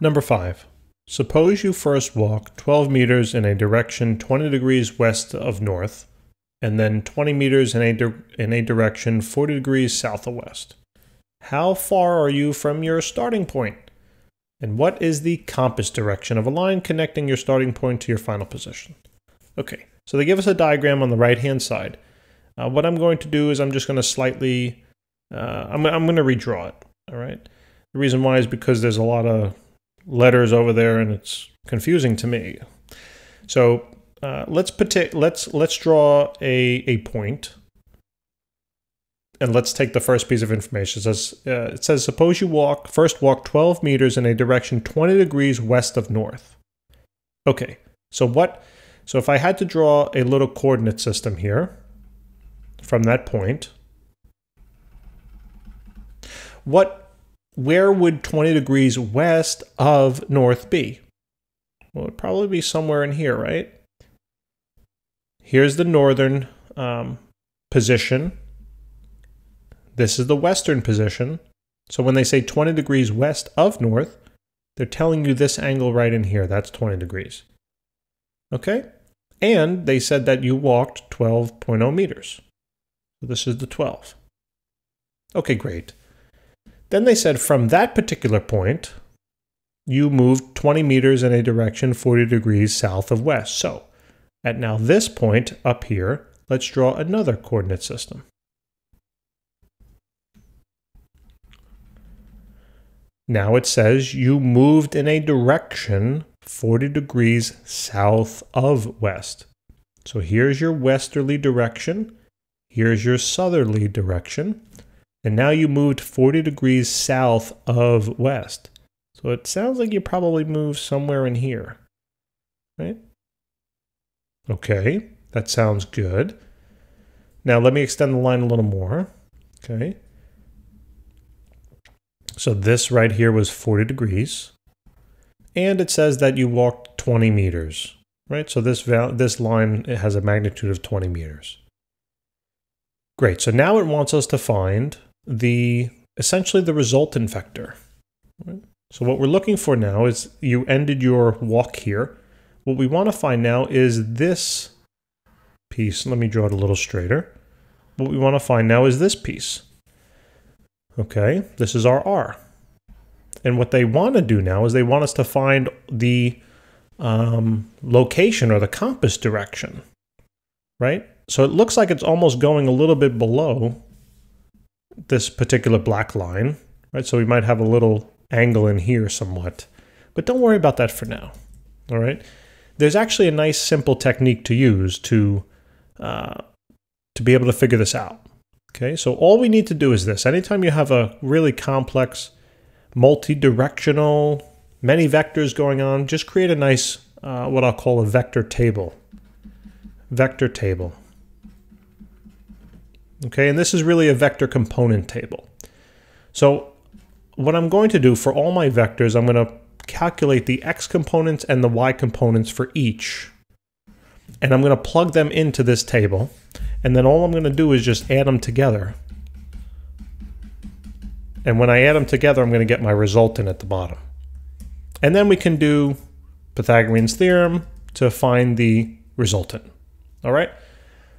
Number 5. Suppose you first walk 12 meters in a direction 20 degrees west of north, and then 20 meters in a, in a direction 40 degrees south of west. How far are you from your starting point? And what is the compass direction of a line connecting your starting point to your final position? Okay, so they give us a diagram on the right-hand side. Uh, what I'm going to do is I'm just going to slightly, uh, I'm, I'm going to redraw it, all right? The reason why is because there's a lot of letters over there and it's confusing to me. So uh, let's, let's, let's draw a, a point and let's take the first piece of information. It says, uh, it says, suppose you walk, first walk 12 meters in a direction 20 degrees west of north. Okay, so what, so if I had to draw a little coordinate system here from that point, what, where would 20 degrees west of north be? Well, it'd probably be somewhere in here, right? Here's the northern um, position this is the western position. So when they say 20 degrees west of north, they're telling you this angle right in here. That's 20 degrees. Okay? And they said that you walked 12.0 meters. So this is the 12. Okay, great. Then they said from that particular point, you moved 20 meters in a direction 40 degrees south of west. So at now this point up here, let's draw another coordinate system. Now it says you moved in a direction 40 degrees south of west. So here's your westerly direction. Here's your southerly direction. And now you moved 40 degrees south of west. So it sounds like you probably moved somewhere in here, right? Okay, that sounds good. Now let me extend the line a little more. Okay, so this right here was 40 degrees. And it says that you walked 20 meters, right? So this, this line has a magnitude of 20 meters. Great, so now it wants us to find the, essentially the resultant vector. Right? So what we're looking for now is you ended your walk here. What we want to find now is this piece. Let me draw it a little straighter. What we want to find now is this piece. Okay, this is our R. And what they want to do now is they want us to find the um, location or the compass direction, right? So it looks like it's almost going a little bit below this particular black line, right? So we might have a little angle in here somewhat, but don't worry about that for now, all right? There's actually a nice simple technique to use to, uh, to be able to figure this out. Okay, so all we need to do is this. Anytime you have a really complex, multi-directional, many vectors going on, just create a nice, uh, what I'll call a vector table. Vector table. Okay, and this is really a vector component table. So what I'm going to do for all my vectors, I'm going to calculate the x components and the y components for each. And I'm going to plug them into this table. And then all I'm going to do is just add them together. And when I add them together, I'm going to get my resultant at the bottom. And then we can do Pythagorean's theorem to find the resultant. All right.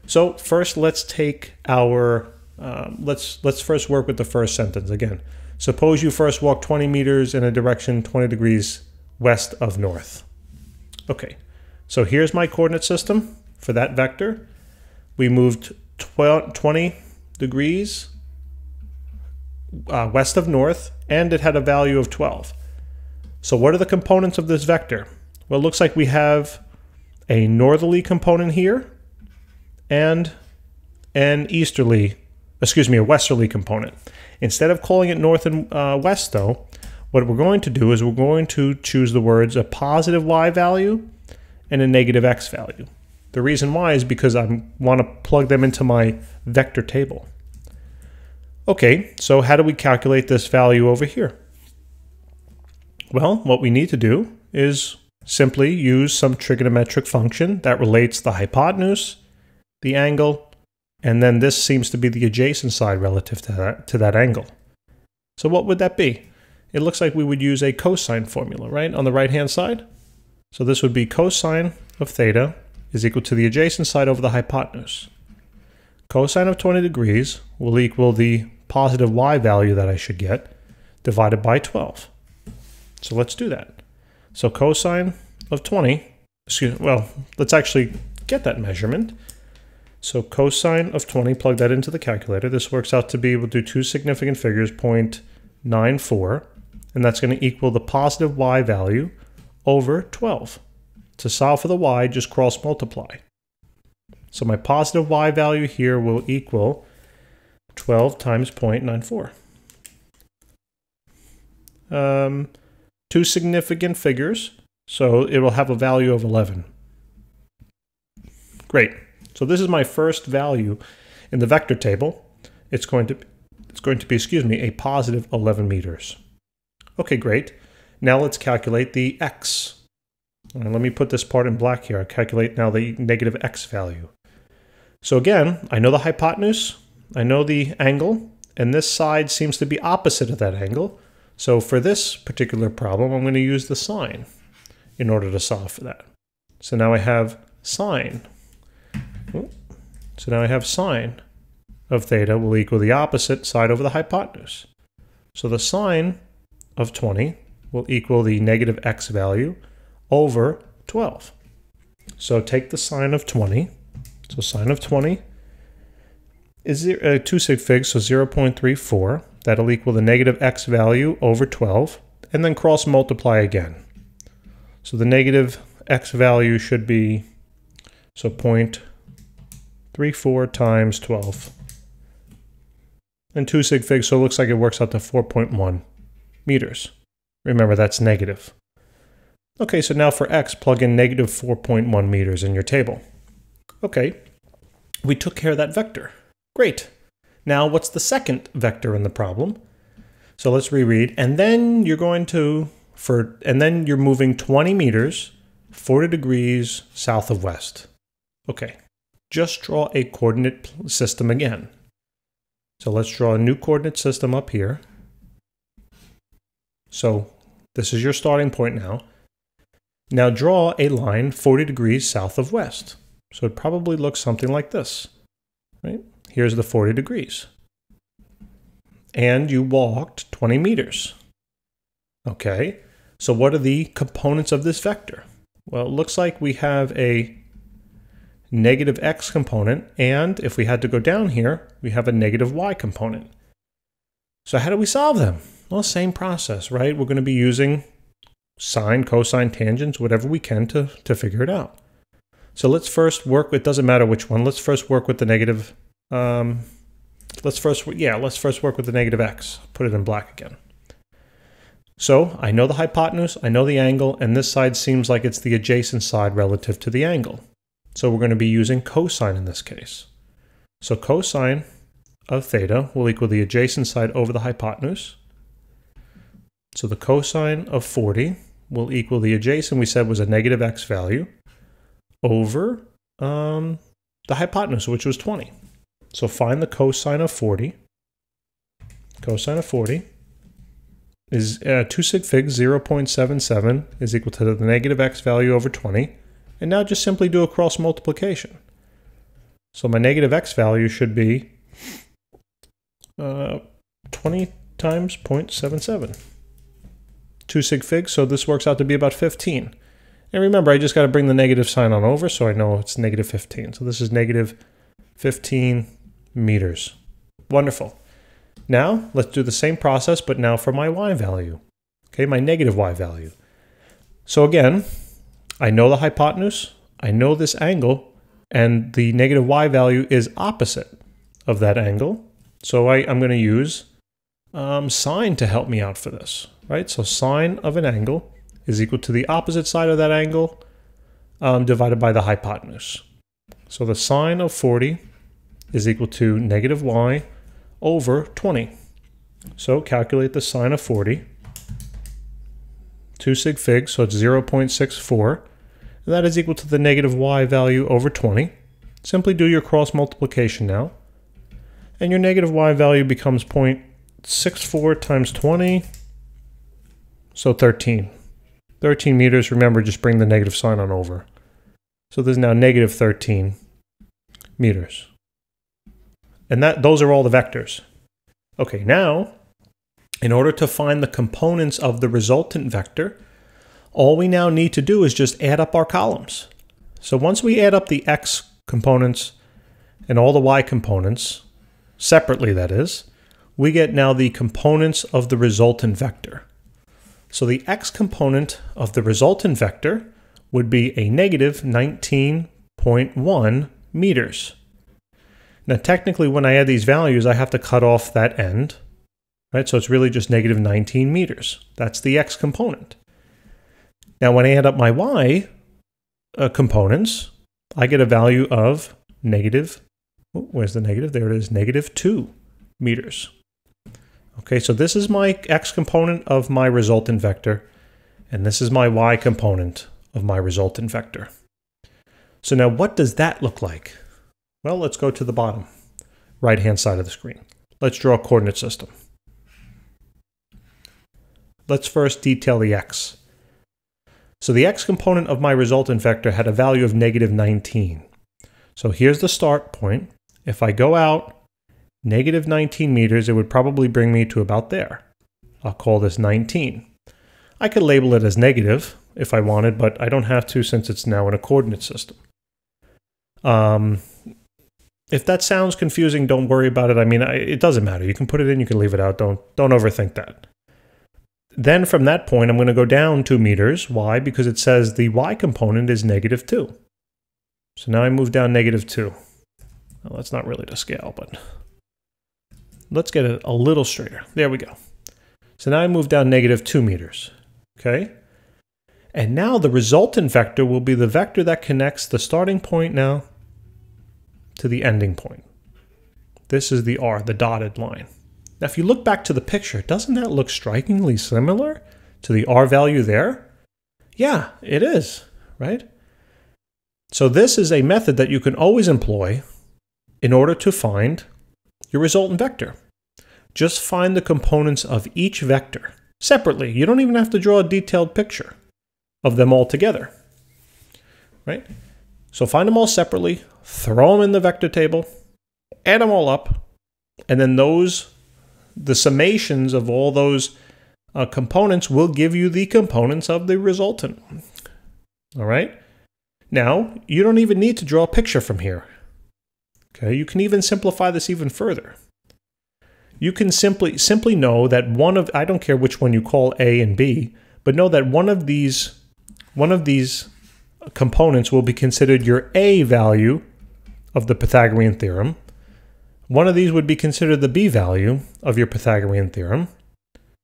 So first, let's take our uh, let's let's first work with the first sentence again. Suppose you first walk 20 meters in a direction 20 degrees west of north. Okay, so here's my coordinate system for that vector we moved 12, 20 degrees uh, west of north, and it had a value of 12. So what are the components of this vector? Well, it looks like we have a northerly component here and an easterly, excuse me, a westerly component. Instead of calling it north and uh, west, though, what we're going to do is we're going to choose the words a positive y value and a negative x value. The reason why is because I want to plug them into my vector table. Okay, so how do we calculate this value over here? Well, what we need to do is simply use some trigonometric function that relates the hypotenuse, the angle, and then this seems to be the adjacent side relative to that, to that angle. So what would that be? it looks like we would use a cosine formula, right, on the right-hand side. So this would be cosine of theta is equal to the adjacent side over the hypotenuse. Cosine of 20 degrees will equal the positive y value that I should get divided by 12. So let's do that. So cosine of 20, excuse well, let's actually get that measurement. So cosine of 20, plug that into the calculator. This works out to be, we'll do two significant figures, 0.94, and that's going to equal the positive y value over 12. To solve for the y, just cross multiply. So my positive y value here will equal 12 times 0.94. Um, two significant figures, so it will have a value of 11. Great. So this is my first value in the vector table. It's going to it's going to be, excuse me, a positive 11 meters. Okay, great. Now let's calculate the x. And let me put this part in black here. I calculate now the negative x value. So again, I know the hypotenuse, I know the angle, and this side seems to be opposite of that angle. So for this particular problem, I'm going to use the sine in order to solve for that. So now I have sine. So now I have sine of theta will equal the opposite side over the hypotenuse. So the sine of 20 will equal the negative x value over 12. So take the sine of 20. So sine of 20 is uh, 2 sig figs, so 0.34. That'll equal the negative x value over 12. And then cross multiply again. So the negative x value should be, so 0.34 times 12. And 2 sig figs, so it looks like it works out to 4.1 meters. Remember, that's negative. Okay, so now for x, plug in negative 4.1 meters in your table. Okay, we took care of that vector. Great. Now, what's the second vector in the problem? So let's reread. And then you're going to, for, and then you're moving 20 meters, 40 degrees south of west. Okay, just draw a coordinate system again. So let's draw a new coordinate system up here. So this is your starting point now. Now draw a line 40 degrees south of west. So it probably looks something like this, right? Here's the 40 degrees. And you walked 20 meters. Okay, so what are the components of this vector? Well, it looks like we have a negative x component, and if we had to go down here, we have a negative y component. So how do we solve them? Well, same process, right? We're going to be using sine, cosine, tangents, whatever we can to, to figure it out. So let's first work it doesn't matter which one, let's first work with the negative, um, let's first, yeah, let's first work with the negative x. Put it in black again. So I know the hypotenuse, I know the angle, and this side seems like it's the adjacent side relative to the angle. So we're going to be using cosine in this case. So cosine of theta will equal the adjacent side over the hypotenuse. So the cosine of 40 will equal the adjacent we said was a negative x value over um, the hypotenuse, which was 20. So find the cosine of 40. Cosine of 40 is uh, 2 sig figs 0.77 is equal to the negative x value over 20. And now just simply do a cross multiplication. So my negative x value should be uh, 20 times 0.77. 2 sig figs, so this works out to be about 15. And remember, I just got to bring the negative sign on over, so I know it's negative 15. So this is negative 15 meters. Wonderful. Now, let's do the same process, but now for my y value. Okay, my negative y value. So again, I know the hypotenuse, I know this angle, and the negative y value is opposite of that angle. So I, am going to use um, sine to help me out for this, right? So sine of an angle is equal to the opposite side of that angle um, divided by the hypotenuse. So the sine of 40 is equal to negative y over 20. So calculate the sine of 40. 2 sig figs, so it's 0.64. And that is equal to the negative y value over 20. Simply do your cross multiplication now. And your negative y value becomes 0.64 times 20 So 13. 13 meters, remember, just bring the negative sign on over. So there's now negative 13 meters. And that those are all the vectors. Okay, now, in order to find the components of the resultant vector, all we now need to do is just add up our columns. So once we add up the x components and all the y components, separately that is, we get now the components of the resultant vector. So the x component of the resultant vector would be a negative 19.1 meters. Now technically when I add these values, I have to cut off that end, right? So it's really just negative 19 meters. That's the x component. Now when I add up my y uh, components, I get a value of negative, oh, where's the negative? There it is, negative 2 meters. Okay, so this is my x component of my resultant vector, and this is my y component of my resultant vector. So now what does that look like? Well, let's go to the bottom right-hand side of the screen. Let's draw a coordinate system. Let's first detail the x. So the x component of my resultant vector had a value of negative 19. So here's the start point. If I go out negative 19 meters, it would probably bring me to about there. I'll call this 19. I could label it as negative if I wanted, but I don't have to since it's now in a coordinate system. Um, if that sounds confusing, don't worry about it. I mean, it doesn't matter. You can put it in, you can leave it out. Don't don't overthink that. Then from that point, I'm going to go down 2 meters. Why? Because it says the y component is negative 2. So now I move down negative 2. Well, that's not really to scale, but let's get it a little straighter. There we go. So now I move down negative 2 meters. Okay? And now the resultant vector will be the vector that connects the starting point now to the ending point. This is the R, the dotted line. Now, if you look back to the picture, doesn't that look strikingly similar to the R value there? Yeah, it is, right? So this is a method that you can always employ in order to find your resultant vector. Just find the components of each vector separately. You don't even have to draw a detailed picture of them all together, right? So find them all separately, throw them in the vector table, add them all up, and then those, the summations of all those uh, components will give you the components of the resultant. All right? Now, you don't even need to draw a picture from here. Okay, you can even simplify this even further. You can simply simply know that one of I don't care which one you call A and B, but know that one of these one of these components will be considered your A value of the Pythagorean theorem. One of these would be considered the B value of your Pythagorean theorem.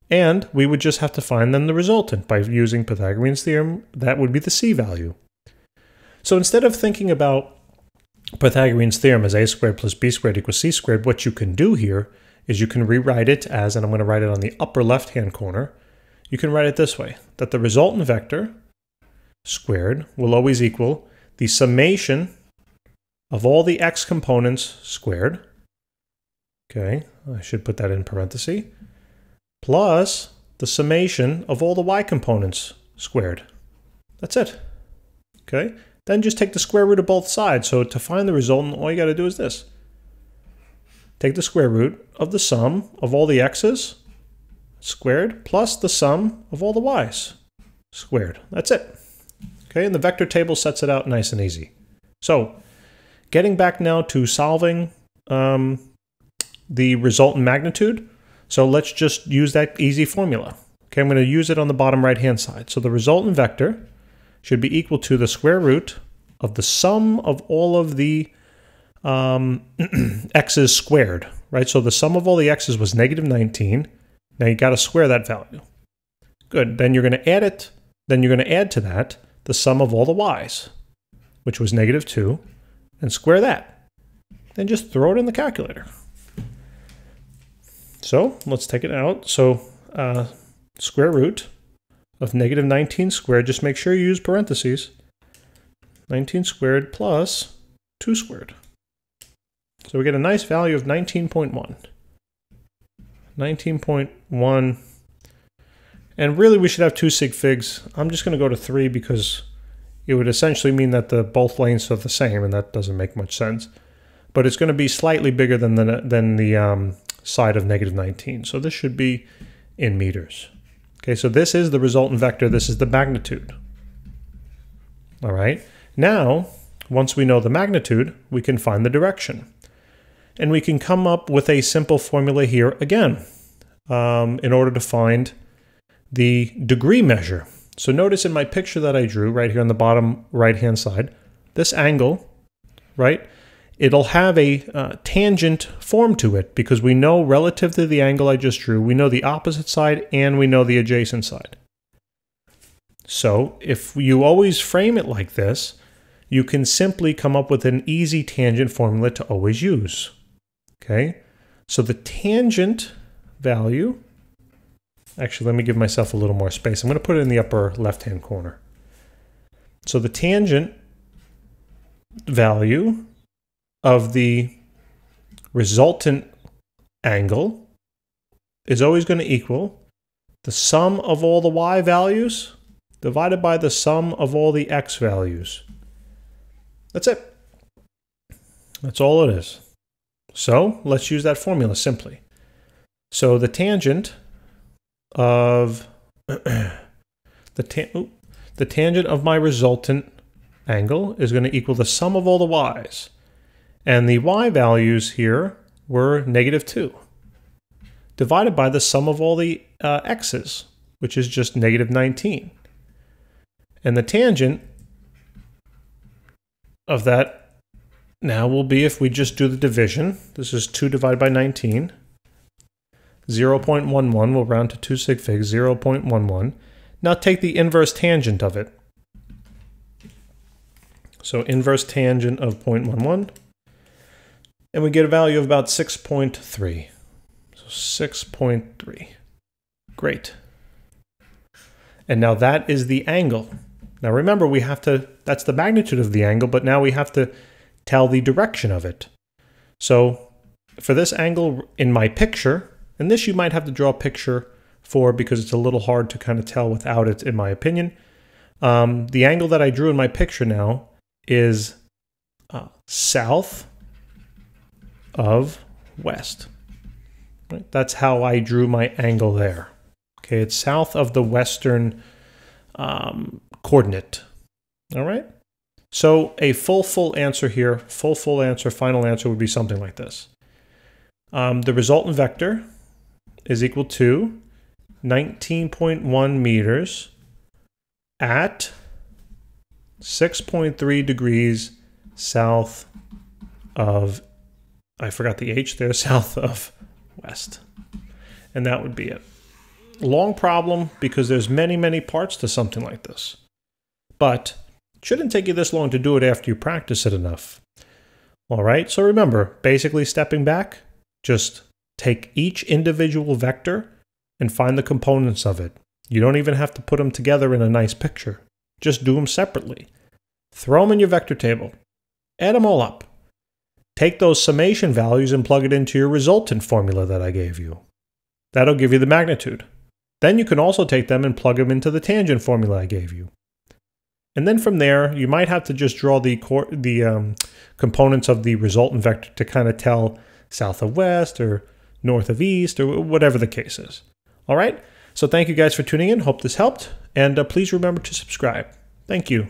And we would just have to find then the resultant by using Pythagorean's theorem. That would be the C value. So instead of thinking about Pythagorean's theorem as a squared plus b squared equals c squared, what you can do here is you can rewrite it as, and I'm going to write it on the upper left-hand corner, you can write it this way, that the resultant vector squared will always equal the summation of all the x components squared. Okay, I should put that in parenthesis. Plus the summation of all the y components squared. That's it. Okay, then just take the square root of both sides. So to find the resultant, all you got to do is this. Take the square root of the sum of all the x's squared plus the sum of all the y's squared. That's it. Okay, and the vector table sets it out nice and easy. So, getting back now to solving um, the resultant magnitude. So let's just use that easy formula. Okay, I'm going to use it on the bottom right hand side. So the resultant vector should be equal to the square root of the sum of all of the um, x's squared, right? So the sum of all the x's was negative 19. Now you got to square that value. Good. Then you're going to add it. Then you're going to add to that the sum of all the y's, which was negative 2, and square that. Then just throw it in the calculator. So let's take it out. So uh, square root of negative 19 squared, just make sure you use parentheses, 19 squared plus 2 squared. So we get a nice value of 19.1. 19.1 And really we should have two sig figs. I'm just going to go to three because it would essentially mean that the both lengths are the same, and that doesn't make much sense. But it's going to be slightly bigger than the, than the um, side of negative 19. So this should be in meters. Okay, so this is the resultant vector. This is the magnitude. All right. Now, once we know the magnitude, we can find the direction. And we can come up with a simple formula here again um, in order to find the degree measure. So notice in my picture that I drew right here on the bottom right hand side, this angle, right, it'll have a uh, tangent form to it because we know relative to the angle I just drew, we know the opposite side and we know the adjacent side. So if you always frame it like this, you can simply come up with an easy tangent formula to always use. Okay, so the tangent value, actually let me give myself a little more space. I'm going to put it in the upper left-hand corner. So the tangent value of the resultant angle is always going to equal the sum of all the y values divided by the sum of all the x values. That's it. That's all it is. So let's use that formula simply. So the tangent of the, ta the tangent of my resultant angle is going to equal the sum of all the y's. And the y values here were negative 2, divided by the sum of all the uh, x's, which is just negative 19. And the tangent of that now will be if we just do the division. This is 2 divided by 19. 0 0.11, we'll round to 2 sig figs, 0 0.11. Now take the inverse tangent of it. So inverse tangent of 0.11. And we get a value of about 6.3. So 6.3. Great. And now that is the angle. Now remember, we have to, that's the magnitude of the angle, but now we have to tell the direction of it. So for this angle in my picture, and this you might have to draw a picture for because it's a little hard to kind of tell without it, in my opinion. Um, the angle that I drew in my picture now is uh, south of west. Right? That's how I drew my angle there. Okay, it's south of the western um, coordinate. All right. So a full, full answer here, full, full answer, final answer would be something like this. Um, the resultant vector is equal to 19.1 meters at 6.3 degrees south of, I forgot the H there, south of west. And that would be it. Long problem because there's many, many parts to something like this. But shouldn't take you this long to do it after you practice it enough. All right, so remember, basically stepping back, just take each individual vector and find the components of it. You don't even have to put them together in a nice picture. Just do them separately. Throw them in your vector table. Add them all up. Take those summation values and plug it into your resultant formula that I gave you. That'll give you the magnitude. Then you can also take them and plug them into the tangent formula I gave you. And then from there, you might have to just draw the, the um, components of the resultant vector to kind of tell south of west or north of east or whatever the case is. All right. So thank you guys for tuning in. Hope this helped. And uh, please remember to subscribe. Thank you.